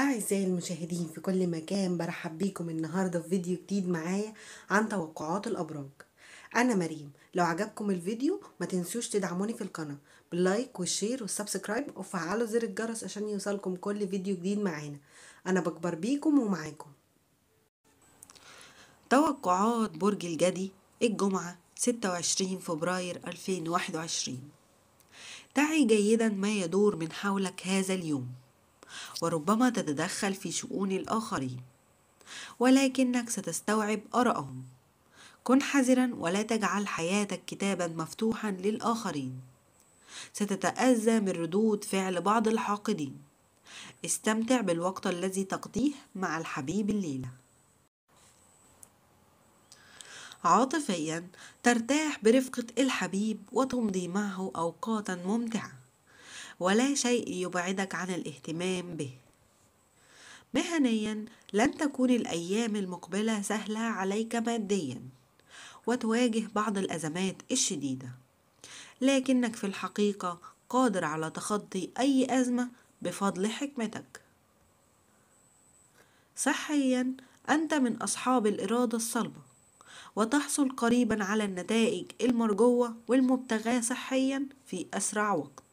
أعزائي المشاهدين في كل مكان برحب بيكم النهاردة في فيديو جديد معايا عن توقعات الأبراج. أنا مريم. لو عجبكم الفيديو ما تنسوش تدعموني في القناة. بال like وال share وال subscribe وفعلوا زر الجرس عشان يوصلكم كل فيديو جديد معانا. أنا بكبر بيكم ومعاكم. توقعات برج الجدي الجمعة 26 فبراير 2021 تعي جيدا ما يدور من حولك هذا اليوم. وربما تتدخل في شؤون الآخرين. ولكنك ستستوعب آرائهم. كن حذرا ولا تجعل حياتك كتابا مفتوحا للآخرين. ستتأذى من ردود فعل بعض الحاقدين. استمتع بالوقت الذي تقضيه مع الحبيب الليلة. عاطفيا ترتاح برفقة الحبيب وتمضي معه أوقاتا ممتعة. ولا شيء يبعدك عن الاهتمام به. مهنيا لن تكون الأيام المقبلة سهلة عليك ماديا وتواجه بعض الأزمات الشديدة. لكنك في الحقيقة قادر على تخطي أي أزمة بفضل حكمتك. صحيا أنت من أصحاب الإرادة الصلبة وتحصل قريبا على النتائج المرجوة والمبتغاة صحيا في أسرع وقت.